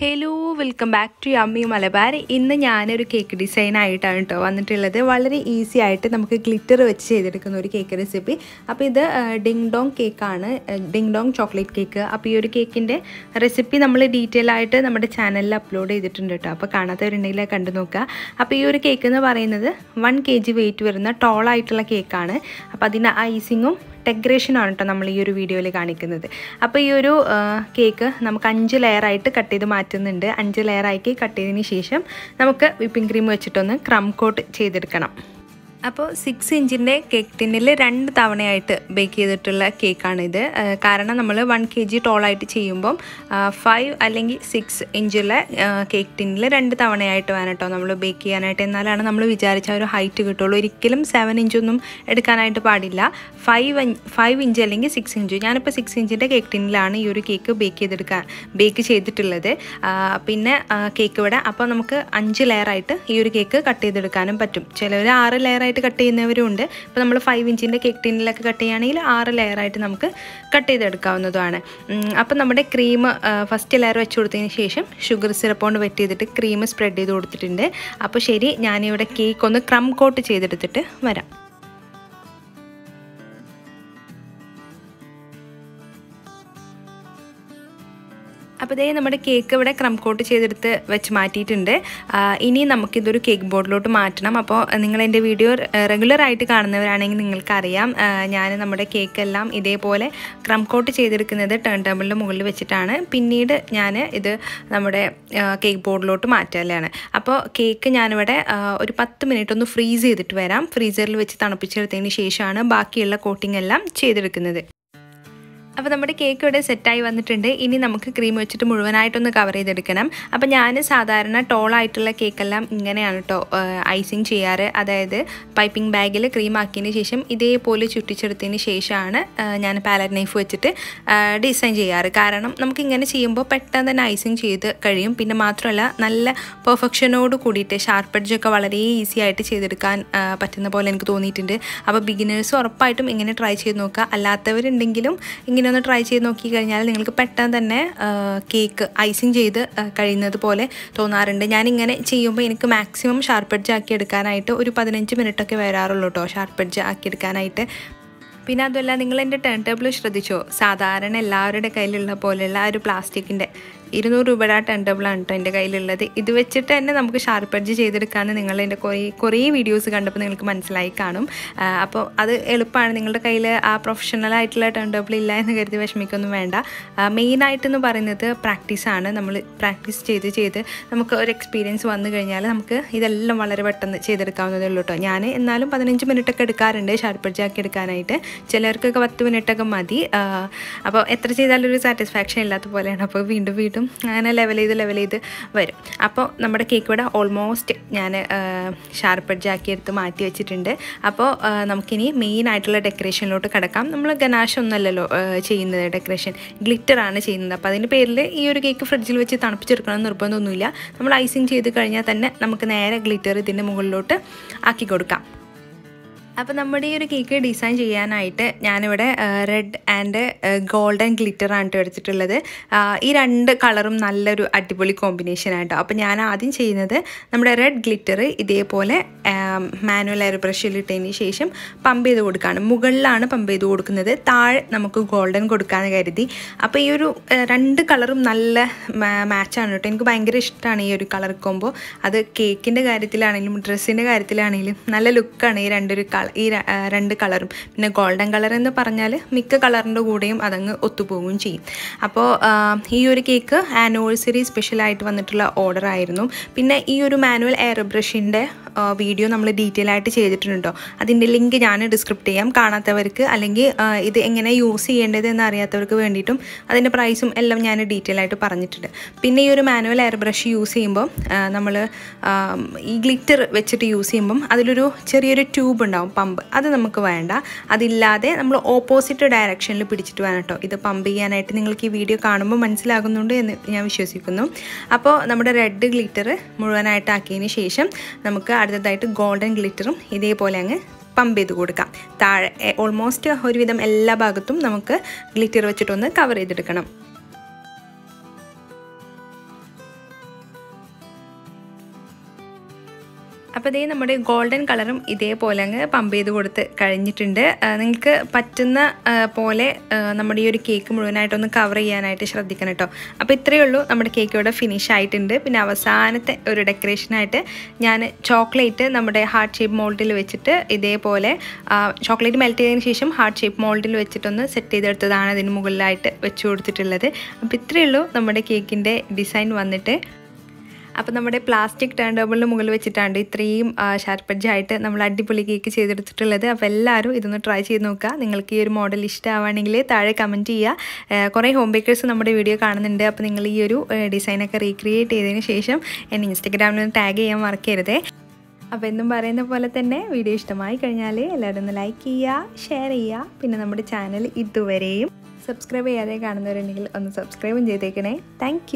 Hello welcome back to yummy Malabar ഇന്ന് ഞാനൊരു cake design ആയിട്ടാണ് കേട്ടോ വന്നിട്ടുള്ളത്. വളരെ ഈസി ആയിട്ട് നമുക്ക് ഗ്ലിറ്റർ വെച്ച് ചെയ്തെടുക്കുന്ന ഒരു കേക്ക് റെസിപ്പി അപ്പോൾ ഇത് ഡിങ് ഡോങ് കേക്കാണ് ഡിങ് ഡോങ് ചോക്ലേറ്റ് കേക്ക് അപ്പോൾ ഈ ഒരു കേക്കിന്റെ റെസിപ്പി നമ്മൾ ഡീറ്റെയിൽ ആയിട്ട് നമ്മുടെ ചാനലിൽ അപ്ലോഡ് ചെയ്തിട്ടുണ്ട് കേട്ടോ അപ്പോൾ കാണാത്തവരുണ്ടെങ്കിൽ കണ്ടു നോക്കുക. അപ്പോൾ ഈ ഒരു കേക്ക് എന്ന് പറയുന്നത് വൺ കെ ജി വെയിറ്റ് വരുന്ന ടോളായിട്ടുള്ള കേക്കാണ് അപ്പോൾ അതിന്റെ ഐസിങ്ങും ഡെക്കറേഷനാണ് കേട്ടോ നമ്മൾ ഈ ഒരു വീഡിയോയിൽ കാണിക്കുന്നത്. അപ്പോൾ ഈ ഒരു കേക്ക് നമുക്ക് അഞ്ച് ലെയറായിട്ട് കട്ട് ചെയ്ത് മാറ്റുന്നുണ്ട്. അഞ്ച് ലെയറാക്കി കട്ട് ചെയ്തതിന് ശേഷം നമുക്ക് വിപ്പിംഗ് ക്രീം വെച്ചിട്ടൊന്ന് ക്രം കോട്ട് ചെയ്തെടുക്കണം. അപ്പോൾ സിക്സ് ഇഞ്ചിന്റെ കേക്ക് ടിന്നിൽ രണ്ട് തവണയായിട്ട് ബേക്ക് ചെയ്തിട്ടുള്ള കേക്കാണിത് കാരണം നമ്മൾ വൺ കെ ജി ടോളായിട്ട് ചെയ്യുമ്പം ഫൈവ് അല്ലെങ്കിൽ സിക്സ് ഇഞ്ചുള്ള കേക്ക് ടിന്നിൽ രണ്ട് തവണയായിട്ട് വേണം കേട്ടോ നമ്മൾ ബേക്ക് ചെയ്യാനായിട്ട്. എന്നാലാണ് നമ്മൾ വിചാരിച്ച ഒരു ഹൈറ്റ് കിട്ടുള്ളൂ. ഒരിക്കലും സെവൻ ഇഞ്ചൊന്നും എടുക്കാനായിട്ട് പാടില്ല. ഫൈവ് ഫൈവ് ഇഞ്ച് അല്ലെങ്കിൽ സിക്സ് ഇഞ്ച്. ഞാനിപ്പോൾ സിക്സ് ഇഞ്ചിന്റെ കേക്ക് ടിന്നിലാണ് ഈ ഒരു കേക്ക് ബേക്ക് ചെയ്തെടുക്കാൻ ബേക്ക് ചെയ്തിട്ടുള്ളത്. പിന്നെ കേക്ക് ഇവിടെ. അപ്പോൾ നമുക്ക് അഞ്ച് ലെയറായിട്ട് ഈ ഒരു കേക്ക് കട്ട് ചെയ്തെടുക്കാനും പറ്റും. ചിലവർ ആറ് ലെയർ ആയിട്ട് കട്ട് ചെയ്യുന്നവരും ഉണ്ട് അപ്പോൾ നമ്മൾ ഫൈവ് ഇഞ്ചിന്റെ കേക്ക് ടിന്നിലൊക്കെ കട്ട് ചെയ്യുകയാണെങ്കിൽ ആറ് ലെയറായിട്ട് നമുക്ക് കട്ട് ചെയ്തെടുക്കാവുന്നതുമാണ് അപ്പോൾ നമ്മുടെ ക്രീം ഫസ്റ്റ് ലെയർ വെച്ച് കൊടുത്തതിന് ശേഷം ഷുഗർ സിറപ്പ് കൊണ്ട് വെറ്റ് ചെയ്തിട്ട് ക്രീം സ്പ്രെഡ് ചെയ്ത് കൊടുത്തിട്ടുണ്ട്. അപ്പോൾ ശരി ഞാനിവിടെ കേക്ക് ഒന്ന് ക്രം കോട്ട് ചെയ്തെടുത്തിട്ട് വരാം. അപ്പോൾ ഇതേ നമ്മുടെ കേക്ക് ഇവിടെ ക്രം കോട്ട് ചെയ്തെടുത്ത് വെച്ച് മാറ്റിയിട്ടുണ്ട്. ഇനി നമുക്കിതൊരു കേക്ക് ബോർഡിലോട്ട് മാറ്റണം. അപ്പോൾ നിങ്ങൾ എന്റെ വീഡിയോ റെഗുലറായിട്ട് കാണുന്നവരാണെങ്കിൽ നിങ്ങൾക്കറിയാം. ഞാൻ നമ്മുടെ കേക്കെല്ലാം ഇതേപോലെ ക്രം കോട്ട് ചെയ്തെടുക്കുന്നത് ടേൺ ടേബിളിന്റെ മുകളിൽ വെച്ചിട്ടാണ്. പിന്നീട് ഞാൻ ഇത് നമ്മുടെ കേക്ക് ബോർഡിലോട്ട് മാറ്റലാണ് അപ്പോൾ കേക്ക് ഞാനിവിടെ ഒരു പത്ത് മിനിറ്റ് ഒന്ന് ഫ്രീസ് ചെയ്തിട്ട് വരാം. ഫ്രീസറിൽ വെച്ച് തണുപ്പിച്ചെടുത്തതിന് ശേഷമാണ് ബാക്കിയുള്ള കോട്ടിംഗ് എല്ലാം ചെയ്തെടുക്കുന്നത്. അപ്പോൾ നമ്മുടെ കേക്ക് ഇവിടെ സെറ്റായി വന്നിട്ടുണ്ട്. ഇനി നമുക്ക് ക്രീം വെച്ചിട്ട് മുഴുവനായിട്ടൊന്ന് കവർ ചെയ്തെടുക്കണം. അപ്പോൾ ഞാൻ സാധാരണ ടോളായിട്ടുള്ള കേക്കെല്ലാം ഇങ്ങനെയാണ് കേട്ടോ ഐസിങ് ചെയ്യാറ്. അതായത് പൈപ്പിംഗ് ബാഗിൽ ക്രീം ആക്കിയതിന് ശേഷം ഇതേപോലെ ചുറ്റിച്ചെടുത്തതിന് ശേഷമാണ് ഞാൻ പാലറ്റ് നൈഫ് വെച്ചിട്ട് ഡിസൈൻ ചെയ്യാറ്. കാരണം നമുക്ക് ഇങ്ങനെ ചെയ്യുമ്പോൾ പെട്ടെന്ന് തന്നെ ഐസിങ് ചെയ്ത് കഴിയും. പിന്നെ മാത്രമല്ല നല്ല പെർഫെക്ഷനോട് കൂടിയിട്ട് ഷാർപ്പ് എഡ്ജൊക്കെ വളരെ ഈസി ആയിട്ട് ചെയ്തെടുക്കാൻ പറ്റുന്ന പോലെ എനിക്ക് തോന്നിയിട്ടുണ്ട്. അപ്പോൾ ബിഗിനേഴ്സ് ഉറപ്പായിട്ടും ഇങ്ങനെ ട്രൈ ചെയ്ത് നോക്കുക. അല്ലാത്തവരുണ്ടെങ്കിലും ഇങ്ങനെ ഒന്ന് ട്രൈ ചെയ്ത് നോക്കി കഴിഞ്ഞാൽ നിങ്ങൾക്ക് പെട്ടെന്ന് തന്നെ കേക്ക് ഐസിങ് ചെയ്ത് കഴിയുന്നത് പോലെ തോന്നാറുണ്ട്. ഞാനിങ്ങനെ ചെയ്യുമ്പോൾ എനിക്ക് മാക്സിമം ഷാർപ്പ് എഡ്ജ് ആക്കി എടുക്കാനായിട്ട് ഒരു പതിനഞ്ച് മിനിറ്റൊക്കെ വരാറുള്ളൂ കേട്ടോ ഷാർപ്പ് എഡ്ജ് ആക്കി എടുക്കാനായിട്ട്. പിന്നെ അതുമല്ല നിങ്ങൾ എന്റെ ടേൺ ടേബിൾ ശ്രദ്ധിച്ചോ? സാധാരണ എല്ലാവരുടെ കയ്യിലുള്ള പോലെയുള്ള ആ ഒരു പ്ലാസ്റ്റിക്കിന്റെ ഇരുന്നൂറ് രൂപയുടെ ആ ടേൺ ടേബിളാണ് കേട്ടോ എന്റെ കയ്യിലുള്ളത്. ഇത് വെച്ചിട്ട് തന്നെ നമുക്ക് ഷാർപ്പ് എഡ്ജ് ചെയ്തെടുക്കാമെന്ന് നിങ്ങളെന്റെ കുറേ കുറേ വീഡിയോസ് കണ്ടപ്പോൾ നിങ്ങൾക്ക് മനസ്സിലായി കാണും. അപ്പോൾ അത് എളുപ്പമാണ് നിങ്ങളുടെ കയ്യിൽ ആ പ്രൊഫഷണൽ ആയിട്ടുള്ള ടേൺ ടേബിൾ ഇല്ല എന്ന് കരുതി വിഷമിക്കൊന്നും വേണ്ട. മെയിനായിട്ടെന്ന് പറയുന്നത് പ്രാക്ടീസാണ് നമ്മൾ പ്രാക്ടീസ് ചെയ്ത് ചെയ്ത് നമുക്ക് ഒരു എക്സ്പീരിയൻസ് വന്നു കഴിഞ്ഞാൽ നമുക്ക് ഇതെല്ലാം വളരെ പെട്ടെന്ന് ചെയ്തെടുക്കാവുന്നതേ ഉള്ളൂ കേട്ടോ ഞാൻ എന്നാലും പതിനഞ്ച് മിനിറ്റൊക്കെ എടുക്കാറുണ്ട് ഷാർപ്പ് എഡ്ജ് ആക്കി എടുക്കാനായിട്ട്. ചിലർക്കൊക്കെ പത്ത് മിനിറ്റൊക്കെ മതി. അപ്പോൾ എത്ര ചെയ്താലും ഒരു സാറ്റിസ്ഫാക്ഷൻ ഇല്ലാത്ത പോലെയാണ്. അപ്പോൾ വീണ്ടും വീണ്ടും അങ്ങനെ ലെവൽ ചെയ്ത് ലെവൽ ചെയ്ത് വരും. അപ്പോൾ നമ്മുടെ കേക്ക് ഇവിടെ ഓൾമോസ്റ്റ് ഞാൻ ഷാർപ്പ് എഡ്ജ് ആക്കി എടുത്ത് മാറ്റി വെച്ചിട്ടുണ്ട്. അപ്പോൾ നമുക്കിനി മെയിൻ ആയിട്ടുള്ള ഡെക്കറേഷനിലോട്ട് കിടക്കാം. നമ്മൾ ഗനാഷ് ഒന്നല്ലല്ലോ ചെയ്യുന്നത് ഡെക്കറേഷൻ ഗ്ലിറ്ററാണ് ചെയ്യുന്നത്. അപ്പോൾ അതിന്റെ പേരിൽ ഈ ഒരു കേക്ക് ഫ്രിഡ്ജിൽ വെച്ച് തണുപ്പിച്ചെടുക്കണം നിർബന്ധമൊന്നുമില്ല. നമ്മൾ ഐസിങ് ചെയ്ത് കഴിഞ്ഞാൽ തന്നെ നമുക്ക് നേരെ ഗ്ലിറ്റർ ഇതിന്റെ മുകളിലോട്ട് ആക്കി കൊടുക്കാം. അപ്പോൾ നമ്മുടെ ഈ ഒരു കേക്ക് ഡിസൈൻ ചെയ്യാനായിട്ട് ഞാനിവിടെ റെഡ് ആൻഡ് ഗോൾഡൻ ഗ്ലിറ്ററാണ് കേട്ടോ എടുത്തിട്ടുള്ളത്. ഈ രണ്ട് കളറും നല്ലൊരു അടിപൊളി കോമ്പിനേഷൻ ആയിട്ടോ അപ്പോൾ ഞാൻ ആദ്യം ചെയ്യുന്നത് നമ്മുടെ റെഡ് ഗ്ലിറ്റർ ഇതേപോലെ മാനുവൽ എയർ ബ്രഷിൽ ഇട്ടതിന് ശേഷം പമ്പ് ചെയ്ത് കൊടുക്കുകയാണ് മുകളിലാണ് പമ്പ് ചെയ്ത് കൊടുക്കുന്നത്. താഴെ നമുക്ക് ഗോൾഡൻ കൊടുക്കാമെന്ന് കരുതി. അപ്പോൾ ഈ ഒരു രണ്ട് കളറും നല്ല മാച്ചാണ് കേട്ടോ എനിക്ക് ഭയങ്കര ഇഷ്ടമാണ് ഈ ഒരു കളർ കോമ്പോ അത് കേക്കിന്റെ കാര്യത്തിലാണെങ്കിലും ഡ്രസ്സിന്റെ കാര്യത്തിലാണെങ്കിലും നല്ല ലുക്കാണ് ഈ രണ്ടൊരു കളർ ഈ രണ്ട് കളറും. പിന്നെ ഗോൾഡൻ കളർ എന്ന് പറഞ്ഞാൽ മിക്ക കളറിന്റെ കൂടെയും അതങ്ങ് ഒത്തുപോവുകയും ചെയ്യും. അപ്പോൾ ഈ ഒരു കേക്ക് ആനിവേഴ്സറി സ്പെഷ്യലായിട്ട് വന്നിട്ടുള്ള ഓർഡർ ആയിരുന്നു പിന്നെ ഈ ഒരു മാനുവൽ എയർ ബ്രഷിന്റെ വീഡിയോ നമ്മൾ ഡീറ്റെയിൽ ആയിട്ട് ചെയ്തിട്ടുണ്ടോ? അതിന്റെ ലിങ്ക് ഞാൻ ഡിസ്ക്രിപ്റ്റ് ചെയ്യാം. കാണാത്തവർക്ക് അല്ലെങ്കിൽ ഇത് എങ്ങനെ യൂസ് ചെയ്യേണ്ടത് എന്ന് അറിയാത്തവർക്ക് വേണ്ടിയിട്ടും അതിന്റെ പ്രൈസും എല്ലാം ഞാൻ ഡീറ്റെയിൽ ആയിട്ട് പറഞ്ഞിട്ടുണ്ട്. പിന്നെ ഈ ഒരു മാനുവൽ എയർ ബ്രഷ് യൂസ് ചെയ്യുമ്പോൾ നമ്മൾ ഈ ഗ്ലിറ്റർ വെച്ചിട്ട് യൂസ് ചെയ്യുമ്പം അതിലൊരു ചെറിയൊരു ട്യൂബ് ഉണ്ടാവും പമ്പ് അത് നമുക്ക് വേണ്ട. അതില്ലാതെ നമ്മൾ ഓപ്പോസിറ്റ് ഡയറക്ഷനിൽ പിടിച്ചിട്ട് വേണം കേട്ടോ ഇത് പമ്പ് ചെയ്യാനായിട്ട് നിങ്ങൾക്ക് ഈ വീഡിയോ കാണുമ്പോൾ മനസ്സിലാകുന്നുണ്ട് എന്ന് ഞാൻ വിശ്വസിക്കുന്നു. അപ്പോൾ നമ്മുടെ റെഡ് ഗ്ലിറ്റർ മുഴുവനായിട്ട് ആക്കിയതിന് ശേഷം നമുക്ക് അടുത്തതായിട്ട് ഗോൾഡൻ ഗ്ലിറ്ററും ഇതേപോലെ അങ്ങ് പമ്പ് ചെയ്ത് കൊടുക്കാം. താഴെ ഓൾമോസ്റ്റ് ഒരുവിധം എല്ലാ ഭാഗത്തും നമുക്ക് ഗ്ലിറ്റർ വെച്ചിട്ടൊന്ന് കവർ ചെയ്തെടുക്കണം. അപ്പോൾ ഇതേ നമ്മുടെ ഗോൾഡൻ കളറും ഇതേപോലെ അങ്ങ് പമ്പ് ചെയ്ത് കൊടുത്ത് കഴിഞ്ഞിട്ടുണ്ട്. നിങ്ങൾക്ക് പറ്റുന്ന പോലെ നമ്മുടെ ഈ ഒരു കേക്ക് മുഴുവനായിട്ടൊന്ന് കവർ ചെയ്യാനായിട്ട് ശ്രദ്ധിക്കണം കേട്ടോ അപ്പോൾ ഇത്രയേ ഉള്ളൂ നമ്മുടെ കേക്ക് ഇവിടെ ഫിനിഷ് ആയിട്ടുണ്ട്. പിന്നെ അവസാനത്തെ ഒരു ഡെക്കറേഷനായിട്ട് ഞാൻ ചോക്ലേറ്റ് നമ്മുടെ ഹാർട്ട് ഷേപ്പ് മോൾഡിൽ വെച്ചിട്ട് ഇതേപോലെ ചോക്ലേറ്റ് മെൽറ്റ് ചെയ്തതിന് ശേഷം ഹാർട്ട് ഷേപ്പ് മോൾഡിൽ വെച്ചിട്ടൊന്ന് സെറ്റ് ചെയ്തെടുത്തതാണ് അതിന് മുകളിലായിട്ട് വെച്ച് കൊടുത്തിട്ടുള്ളത്. അപ്പോൾ ഇത്രയേ ഉള്ളൂ നമ്മുടെ കേക്കിന്റെ ഡിസൈൻ വന്നിട്ട്. അപ്പോൾ നമ്മുടെ പ്ലാസ്റ്റിക് ടേൺ ടേബിളിന് മുകളിൽ വെച്ചിട്ടാണ് ഇത്രയും ഷാർപ്പഡ്ജായിട്ട് നമ്മൾ അടിപൊളി കേക്ക് ചെയ്തെടുത്തിട്ടുള്ളത്. അപ്പോൾ എല്ലാവരും ഇതൊന്ന് ട്രൈ ചെയ്ത് നോക്കുക. നിങ്ങൾക്ക് ഈ ഒരു മോഡൽ ഇഷ്ടമാവുകയാണെങ്കിൽ താഴെ കമന്റ് ചെയ്യുക. കുറേ ഹോം ബേക്കേഴ്സ് നമ്മുടെ വീഡിയോ കാണുന്നുണ്ട്. അപ്പോൾ നിങ്ങൾ ഈ ഒരു ഡിസൈനൊക്കെ റീക്രിയേറ്റ് ചെയ്തതിന് ശേഷം എന്നെ ഇൻസ്റ്റഗ്രാമിൽ ടാഗ് ചെയ്യാൻ മറക്കരുത്. അപ്പോൾ എന്നും പറയുന്ന പോലെ തന്നെ വീഡിയോ ഇഷ്ടമായി കഴിഞ്ഞാൽ എല്ലാവരും ഒന്ന് ലൈക്ക് ചെയ്യുക ഷെയർ ചെയ്യുക. പിന്നെ നമ്മുടെ ചാനൽ ഇതുവരെയും സബ്സ്ക്രൈബ് ചെയ്യാതെ കാണുന്നവരുണ്ടെങ്കിൽ ഒന്ന് സബ്സ്ക്രൈബും ചെയ്തേക്കണേ. താങ്ക്